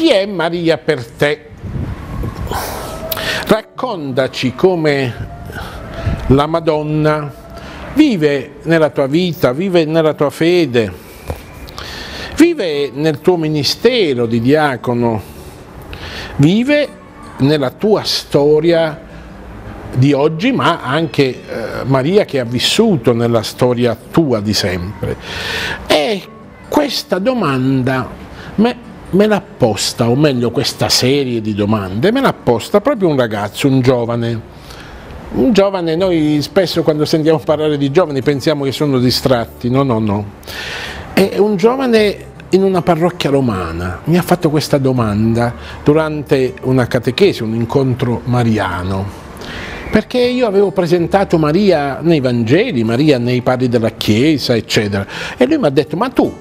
chi è Maria per te? Raccontaci come la Madonna vive nella tua vita, vive nella tua fede, vive nel tuo ministero di diacono, vive nella tua storia di oggi, ma anche eh, Maria che ha vissuto nella storia tua di sempre. E questa domanda me, l'ha posta, o meglio questa serie di domande, me l'ha posta proprio un ragazzo, un giovane. Un giovane, noi spesso quando sentiamo parlare di giovani pensiamo che sono distratti, no, no, no. È un giovane in una parrocchia romana, mi ha fatto questa domanda durante una catechesi, un incontro mariano perché io avevo presentato Maria nei Vangeli, Maria nei padri della Chiesa, eccetera. E lui mi ha detto, ma tu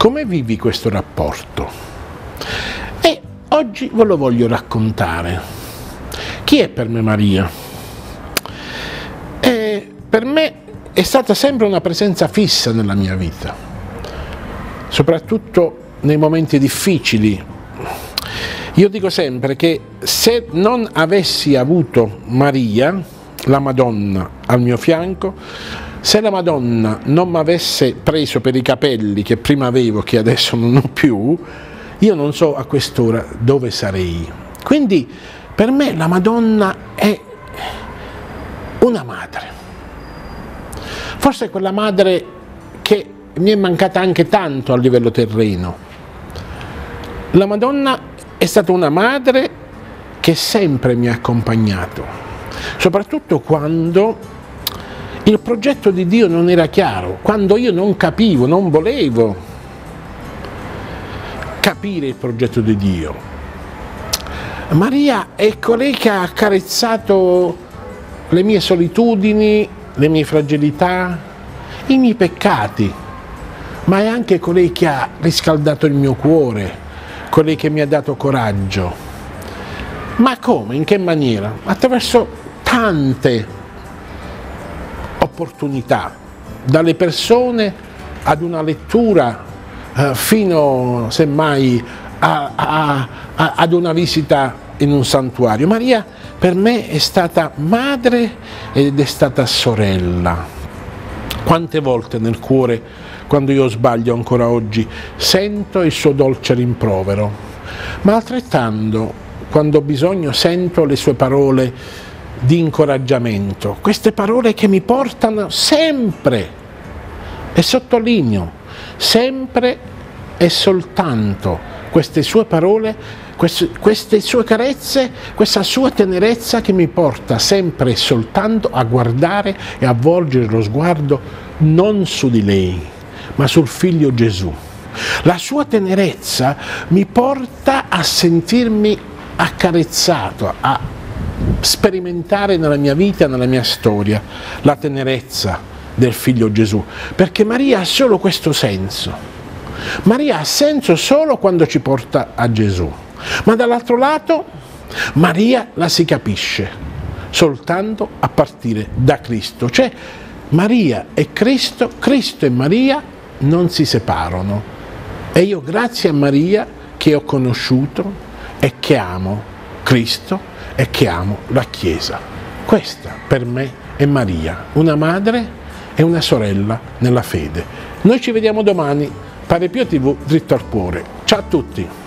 come vivi questo rapporto? E oggi ve lo voglio raccontare. Chi è per me Maria? E per me è stata sempre una presenza fissa nella mia vita, soprattutto nei momenti difficili, io dico sempre che se non avessi avuto Maria, la Madonna, al mio fianco, se la Madonna non mi avesse preso per i capelli che prima avevo, che adesso non ho più, io non so a quest'ora dove sarei. Quindi per me la Madonna è una madre. Forse quella madre che mi è mancata anche tanto a livello terreno. La Madonna è stata una madre che sempre mi ha accompagnato, soprattutto quando il progetto di Dio non era chiaro, quando io non capivo, non volevo capire il progetto di Dio. Maria è colei che ha accarezzato le mie solitudini, le mie fragilità, i miei peccati, ma è anche colei che ha riscaldato il mio cuore, colei che mi ha dato coraggio. Ma come? In che maniera? Attraverso tante opportunità, dalle persone ad una lettura eh, fino semmai a, a, a, ad una visita in un santuario. Maria per me è stata madre ed è stata sorella. Quante volte nel cuore quando io sbaglio ancora oggi, sento il suo dolce rimprovero, ma altrettanto quando ho bisogno sento le sue parole di incoraggiamento, queste parole che mi portano sempre, e sottolineo, sempre e soltanto queste sue parole, queste, queste, sue carezze, questa sua tenerezza che mi porta sempre e soltanto a guardare e a volgere lo sguardo non su di lei, ma sul figlio Gesù. La sua tenerezza mi porta a sentirmi accarezzato, a sperimentare nella mia vita, nella mia storia, la tenerezza del figlio Gesù, perché Maria ha solo questo senso. Maria ha senso solo quando ci porta a Gesù, ma dall'altro lato Maria la si capisce soltanto a partire da Cristo, cioè Maria e Cristo, Cristo e Maria non si separano. E io grazie a Maria che ho conosciuto e che amo Cristo e che amo la Chiesa. Questa per me è Maria, una madre e una sorella nella fede. Noi ci vediamo domani, Pare Pio TV, dritto al cuore. Ciao a tutti!